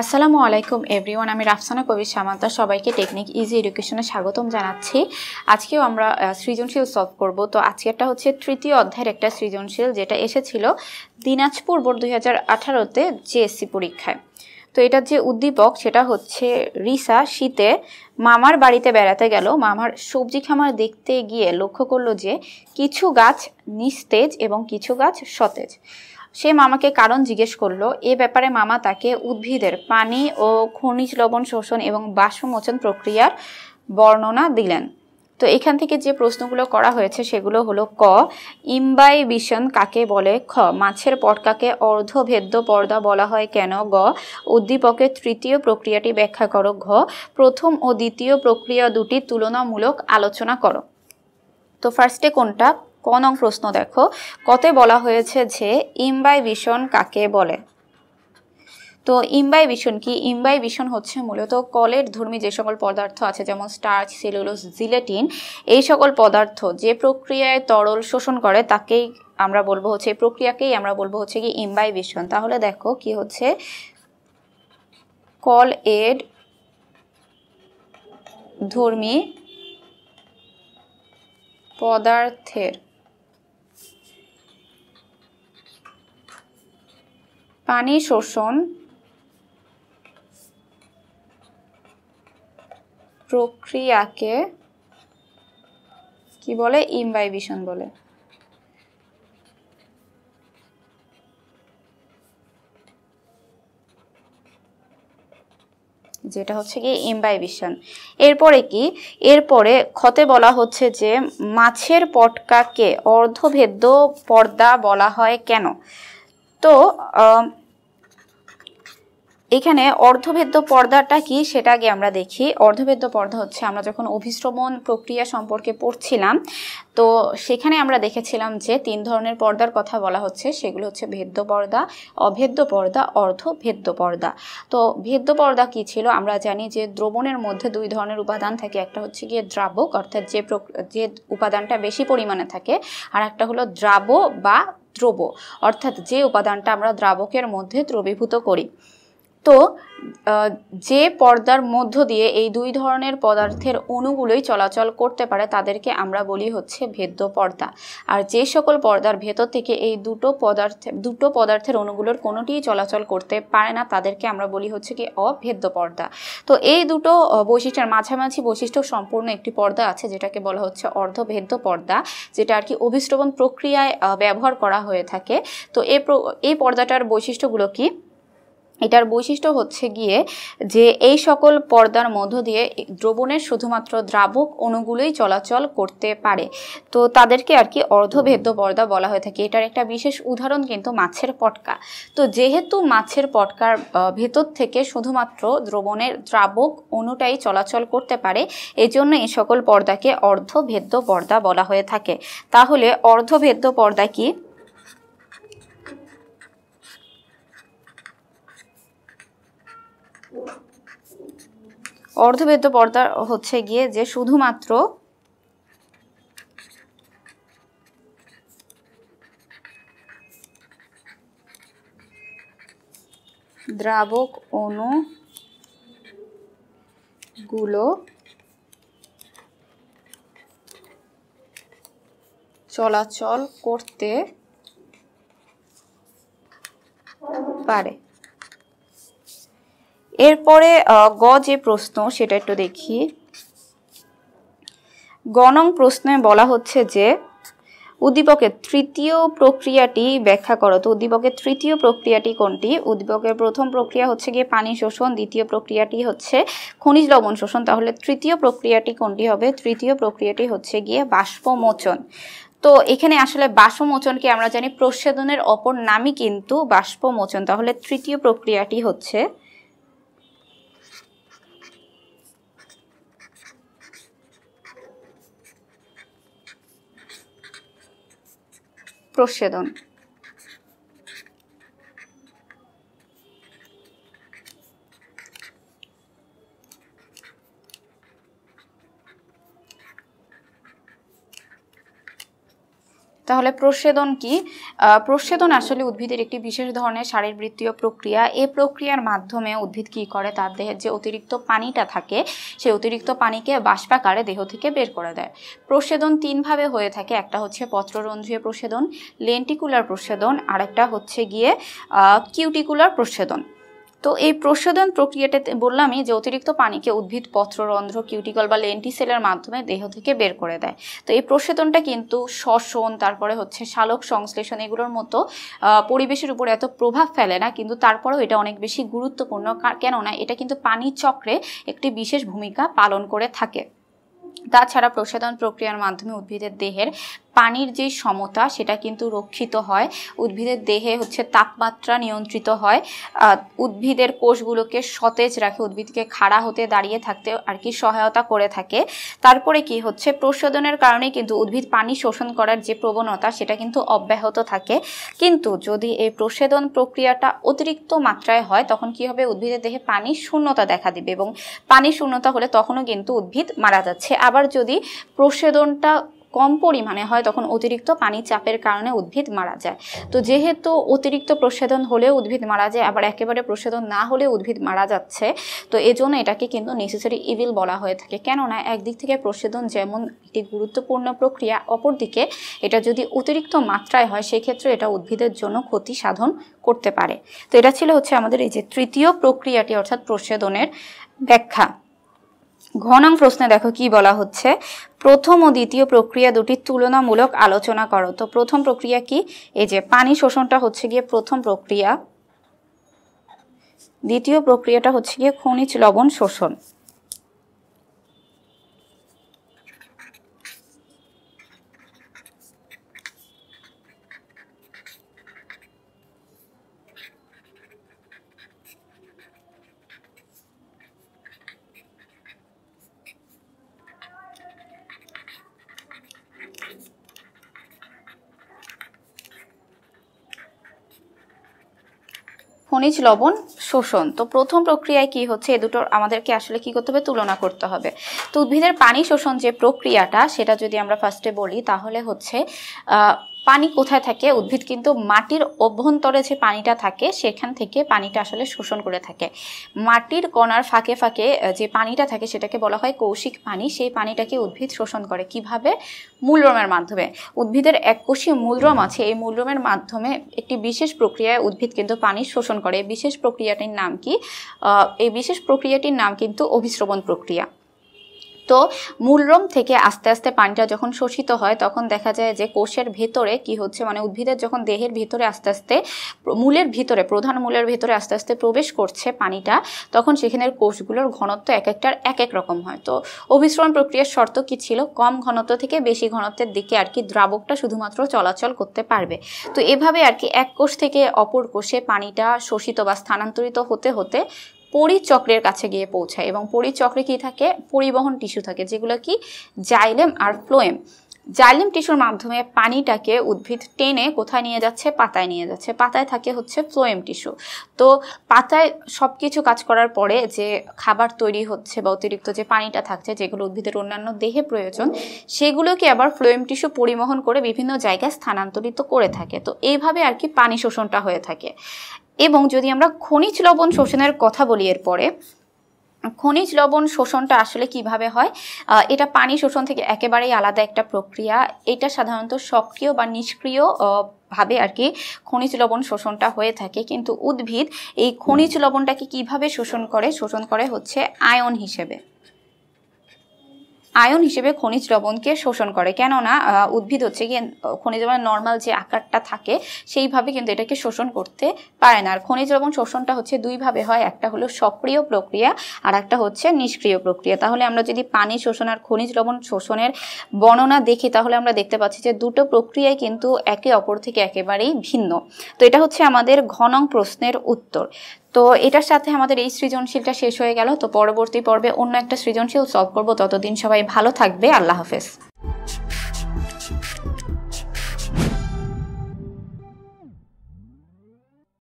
আসসালামু আলাইকুম এভরিওয়ান আমি রাফসানা কবির সামান্তা। সবাইকে টেকনিক ইজি এডুকেশনে স্বাগতম জানাচ্ছি। আজকেও আমরা সৃজনশীল সলভ করব। তো আজকেরটা হচ্ছে তৃতীয় অধ্যায়ের একটা সৃজনশীল, যেটা এসেছিল দিনাজপুর বোর্ড দুই হাজার আঠারোতে জিএসসি পরীক্ষায়। তো এটার যে উদ্দীপক, সেটা হচ্ছে, রিসা শীতে মামার বাড়িতে বেড়াতে গেল। মামার সবজি খামার দেখতে গিয়ে লক্ষ্য করল যে কিছু গাছ নিস্তেজ এবং কিছু গাছ সতেজ। সে মামাকে কারণ জিজ্ঞেস করল। এ ব্যাপারে মামা তাকে উদ্ভিদের পানি ও খনিজ লবণ শোষণ এবং বাষ্পমোচন প্রক্রিয়ার বর্ণনা দিলেন। তো এখান থেকে যে প্রশ্নগুলো করা হয়েছে সেগুলো হলো ক, ইম্বাইবিশন কাকে বলে? খ, মাছের পটকাকে অর্ধভেদ্য পর্দা বলা হয় কেন? গ, উদ্দীপকের তৃতীয় প্রক্রিয়াটি ব্যাখ্যা করো। ঘ, প্রথম ও দ্বিতীয় প্রক্রিয়া দুটি তুলনামূলক আলোচনা করো। তো ফার্স্টে কোনটা? ক নং প্রশ্ন দেখো। কতে বলা হয়েছে যে ইম্বাইবিশন কাকে বলে? তো ইম্বাইবিশন কি? ইম্বাইবিশন হচ্ছে মূলত কলের ধর্মী যে সকল পদার্থ আছে, যেমন স্টার্চ সেলুলোস জিলেটিন, এই সকল পদার্থ যে প্রক্রিয়ায় তরল শোষণ করে, তাকেই আমরা বলব হচ্ছে, এই প্রক্রিয়াকেই আমরা বলব হচ্ছে কি ইম্বাইবিশন তাহলে দেখো কি হচ্ছে? কল এড ধর্মী পদার্থের পানি, শোষণ, প্রক্রিয়াকে কি বলে? ইমবাইবিশন বলে। যেটা হচ্ছে কি ইমবাইবিশন এরপরে কি? এরপরে ক্ষতে বলা হচ্ছে যে মাছের পটকাকে অর্ধভেদ্য পর্দা বলা হয় কেন? তো এখানে অর্ধভেদ্য পর্দাটা কি সেটা আগে আমরা দেখি। অর্ধভেদ্য পর্দা হচ্ছে আমরা যখন অভিশ্রমণ প্রক্রিয়া সম্পর্কে পড়ছিলাম, তো সেখানে আমরা দেখেছিলাম যে তিন ধরনের পর্দার কথা বলা হচ্ছে। সেগুলো হচ্ছে ভেদ্য পর্দা, অভেদ্য পর্দা, অর্ধভেদ্য পর্দা। তো ভেদ্য পর্দা কি ছিল? আমরা জানি যে দ্রবণের মধ্যে দুই ধরনের উপাদান থাকে। একটা হচ্ছে গিয়ে দ্রাবক, অর্থাৎ যে যে উপাদানটা বেশি পরিমাণে থাকে, আর একটা হলো দ্রাব বা দ্রব। অর্থাৎ যে উপাদানটা আমরা দ্রাবকের মধ্যে দ্রবীভূত করি। তো যে পর্দার মধ্য দিয়ে এই দুই ধরনের পদার্থের অণুগুলোই চলাচল করতে পারে, তাদেরকে আমরা বলি হচ্ছে ভেদ্য পর্দা। আর যে সকল পর্দার ভেতর থেকে এই দুটো পদার্থে, দুটো পদার্থের অণুগুলোর কোনোটিই চলাচল করতে পারে না, তাদেরকে আমরা বলি হচ্ছে কি অভেদ্য পর্দা। তো এই দুটো বৈশিষ্ট্যের মাঝামাঝি বৈশিষ্ট্য সম্পূর্ণ একটি পর্দা আছে, যেটাকে বলা হচ্ছে অর্ধভেদ্য পর্দা, যেটা আর কি অভিশ্রবণ প্রক্রিয়ায় ব্যবহার করা হয়ে থাকে। তো এই পর্দাটার বৈশিষ্ট্যগুলো কি? এটার বৈশিষ্ট্য হচ্ছে গিয়ে যে এই সকল পর্দার মধ্য দিয়ে দ্রবণের শুধুমাত্র দ্রাবক অণুগুলোই চলাচল করতে পারে। তো তাদেরকে আর কি অর্ধভেদ্য পর্দা বলা হয়ে থাকে। এটার একটা বিশেষ উদাহরণ কিন্তু মাছের পটকা। তো যেহেতু মাছের পটকার ভেতর থেকে শুধুমাত্র দ্রবণের দ্রাবক অণুটাই চলাচল করতে পারে, এজন্য এই সকল পর্দাকে অর্ধভেদ্য পর্দা বলা হয়ে থাকে। তাহলে অর্ধভেদ্য পর্দা কি? অর্ধবেদ্য পর্দা হচ্ছে গিয়ে যে শুধুমাত্র দ্রাবক অণুগুলো চলাচল করতে পারে। এরপরে গ যে প্রশ্ন, সেটা একটু দেখি। গণং প্রশ্নে বলা হচ্ছে যে, উদ্দীপকের তৃতীয় প্রক্রিয়াটি ব্যাখ্যা করো তো। উদ্দীপকের তৃতীয় প্রক্রিয়াটি কোনটি? উদ্দীপকের প্রথম প্রক্রিয়া হচ্ছে গিয়ে পানি শোষণ, দ্বিতীয় প্রক্রিয়াটি হচ্ছে খনিজ লবণ শোষণ। তাহলে তৃতীয় প্রক্রিয়াটি কোনটি হবে? তৃতীয় প্রক্রিয়াটি হচ্ছে গিয়ে বাষ্পমোচন। তো এখানে আসলে বাষ্পমোচনকে আমরা জানি প্রচ্ছেদনের অপর নামই কিন্তু বাষ্পমোচন। তাহলে তৃতীয় প্রক্রিয়াটি হচ্ছে প্রচ্ছেদন। তাহলে প্রসেদন কি? প্রসেদন আসলে উদ্ভিদের একটি বিশেষ ধরনের শারীরবৃত্তীয় প্রক্রিয়া। এ প্রক্রিয়ার মাধ্যমে উদ্ভিদ কি করে? তার দেহের যে অতিরিক্ত পানিটা থাকে, সেই অতিরিক্ত পানিকে বাষ্পাকারে দেহ থেকে বের করে দেয়। প্রসেদন তিনভাবে হয়ে থাকে। একটা হচ্ছে পত্ররন্ধ্রীয় প্রসেদন লেন্টিকুলার প্রসেদন আর একটা হচ্ছে গিয়ে কিউটিকুলার প্রচ্ছেদন। তো এই প্রশোধন প্রক্রিয়াটাতে বললামই যে অতিরিক্ত পানিকে উদ্ভিদ পত্ররন্ধ্র কিউটিকল বা লেন্টিসেলের মাধ্যমে দেহ থেকে বের করে দেয়। তো এই প্রশোধনটা কিন্তু শ্বসন, তারপরে হচ্ছে শালক সংশ্লেষণ এগুলোর মতো পরিবেশের উপর এত প্রভাব ফেলে না, কিন্তু তারপরেও এটা অনেক বেশি গুরুত্বপূর্ণ কেননা এটা কিন্তু পানির চক্রে একটি বিশেষ ভূমিকা পালন করে থাকে। তাছাড়া প্রসাদন প্রক্রিয়ার মাধ্যমে উদ্ভিদের দেহের পানির যে সমতা, সেটা কিন্তু রক্ষিত হয়। উদ্ভিদের দেহে হচ্ছে তাপমাত্রা নিয়ন্ত্রিত হয়। উদ্ভিদের কোষগুলোকে সতেজ রাখে, উদ্ভিদকে খাড়া হতে দাঁড়িয়ে থাকতে আর কি সহায়তা করে থাকে। তারপরে কি হচ্ছে? প্রশোধনের কারণে কিন্তু উদ্ভিদ পানি শোষণ করার যে প্রবণতা, সেটা কিন্তু অব্যাহত থাকে। কিন্তু যদি এই প্রশোধন প্রক্রিয়াটা অতিরিক্ত মাত্রায় হয়, তখন কি হবে? উদ্ভিদের দেহে পানি শূন্যতা দেখা দিবে এবং পানি শূন্যতা হলে তখনও কিন্তু উদ্ভিদ মারা যাচ্ছে। আবার যদি প্রশোধনটা কম পরিমাণে হয়, তখন অতিরিক্ত পানি চাপের কারণে উদ্ভিদ মারা যায়। তো যেহেতু অতিরিক্ত প্রসাধন হলেও উদ্ভিদ মারা যায়, আবার একেবারে প্রসাধন না হলেও উদ্ভিদ মারা যাচ্ছে, তো এজন্য এটাকে কিন্তু নেসেসারি ইভিল বলা হয়ে থাকে। কেননা, একদিক থেকে প্রসাধন যেমন একটি গুরুত্বপূর্ণ প্রক্রিয়া, অপরদিকে এটা যদি অতিরিক্ত মাত্রায় হয়, সেক্ষেত্রে এটা উদ্ভিদের জন্য ক্ষতি সাধন করতে পারে। তো এটা ছিল হচ্ছে আমাদের এই যে তৃতীয় প্রক্রিয়াটি, অর্থাৎ প্রসাধনের ব্যাখ্যা। ঘনং প্রশ্নে দেখো কি বলা হচ্ছে? প্রথম ও দ্বিতীয় প্রক্রিয়া দুটির তুলনামূলক আলোচনা করো। তো প্রথম প্রক্রিয়া কি? এই যে পানি শোষণটা হচ্ছে গিয়ে প্রথম প্রক্রিয়া। দ্বিতীয় প্রক্রিয়াটা হচ্ছে গিয়ে খনিজ লবণ শোষণ। খনিজ লবণ, শোষণ। তো প্রথম প্রক্রিয়ায় কি হচ্ছে? এ দুটোর আমাদেরকে আসলে কি করতে হবে? তুলনা করতে হবে। তো উদ্ভিদের পানি শোষণ যে প্রক্রিয়াটা, সেটা যদি আমরা ফার্স্টে বলি, তাহলে হচ্ছে পানি কোথায় থাকে? উদ্ভিদ কিন্তু মাটির অভ্যন্তরে যে পানিটা থাকে, সেখান থেকে পানিটা আসলে শোষণ করে থাকে। মাটির কণার ফাঁকে ফাঁকে যে পানিটা থাকে, সেটাকে বলা হয় কৌশিক পানি। সেই পানিটাকে উদ্ভিদ শোষণ করে। কীভাবে? মূলরমের মাধ্যমে। উদ্ভিদের এককোষী মূলরম আছে। এই মূলরমের মাধ্যমে একটি বিশেষ প্রক্রিয়ায় উদ্ভিদ কিন্তু পানি শোষণ করে। বিশেষ প্রক্রিয়াটির নাম কি? এই বিশেষ প্রক্রিয়াটির নাম কিন্তু অভিশ্রবণ প্রক্রিয়া। তো মূলরম থেকে আস্তে আস্তে পানিটা যখন শোষিত হয়, তখন দেখা যায় যে কোষের ভেতরে কি হচ্ছে মানে উদ্ভিদের যখন দেহের ভিতরে আস্তে আস্তে মূলের ভিতরে, প্রধান মূলের ভেতরে আস্তে আস্তে প্রবেশ করছে পানিটা, তখন সেখানের কোষগুলোর ঘনত্ব এক একটার এক এক রকম হয়। তো অভিশ্রবণ প্রক্রিয়ার শর্ত কি ছিল? কম ঘনত্ব থেকে বেশি ঘনত্বের দিকে আর কি দ্রাবকটা শুধুমাত্র চলাচল করতে পারবে। তো এভাবে আর কি এক কোষ থেকে অপর কোষে পানিটা শোষিত বা স্থানান্তরিত হতে হতে পরিচক্রের কাছে গিয়ে পৌঁছায় এবং পরিচক্রে কি থাকে? পরিবহন টিস্যু থাকে, যেগুলো কি? জাইলেম আর ফ্লোয়েম। জাইলেম টিস্যুর মাধ্যমে পানিটাকে উদ্ভিদ টেনে কোথায় নিয়ে যাচ্ছে? পাতায় নিয়ে যাচ্ছে। পাতায় থাকে হচ্ছে ফ্লোয়েম টিস্যু তো পাতায় সব কিছু কাজ করার পরে যে খাবার তৈরি হচ্ছে বা অতিরিক্ত যে পানিটা থাকছে, যেগুলো উদ্ভিদের অন্যান্য দেহে প্রয়োজন, সেগুলোকে আবার ফ্লোয়েম টিস্যু পরিবহন করে বিভিন্ন জায়গায় স্থানান্তরিত করে থাকে। তো এইভাবে আর কি পানি শোষণটা হয়ে থাকে। এবং যদি আমরা খনিজ লবণ শোষণের কথা বলি এরপরে খনিজ লবণ শোষণটা আসলে কীভাবে হয়? এটা পানি শোষণ থেকে একেবারেই আলাদা একটা প্রক্রিয়া। এটা সাধারণত সক্রিয় বা নিষ্ক্রিয় ভাবে আর কি খনিজ লবণ শোষণটা হয়ে থাকে। কিন্তু উদ্ভিদ এই খনিজ লবণটাকে কীভাবে শোষণ করে? শোষণ করে হচ্ছে আয়ন হিসেবে। আয়ন হিসেবে খনিজ লবণকে শোষণ করে। কেননা উদ্ভিদ হচ্ছে গিয়ে খনিজ লবণের নর্মাল যে আকারটা থাকে, সেইভাবে কিন্তু এটাকে শোষণ করতে পারে না। আর খনিজ লবণ শোষণটা হচ্ছে দুইভাবে হয়। একটা হলো সক্রিয় প্রক্রিয়া, আর একটা হচ্ছে নিষ্ক্রিয় প্রক্রিয়া। তাহলে আমরা যদি পানি শোষণ আর খনিজ লবণ শোষণের বর্ণনা দেখি, তাহলে আমরা দেখতে পাচ্ছি যে দুটো প্রক্রিয়ায় কিন্তু একে অপর থেকে একেবারেই ভিন্ন। তো এটা হচ্ছে আমাদের ঘনং প্রশ্নের উত্তর। তো এটার সাথে আমাদের এই সৃজনশীলটা শেষ হয়ে গেল। তো পরবর্তী পর্বে অন্য একটা সৃজনশীল সলভ করব। ততদিন সবাই ভালো থাকবে। আল্লাহ হাফেজ।